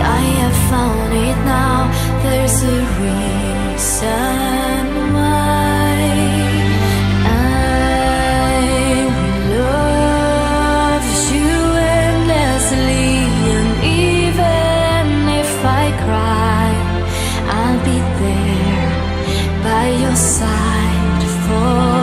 I have found it now. There's a reason why I will love you endlessly, and even if I cry, I'll be there by your side for.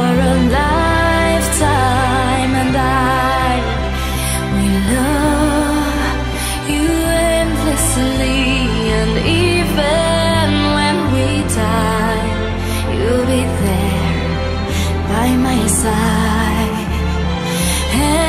sigh. And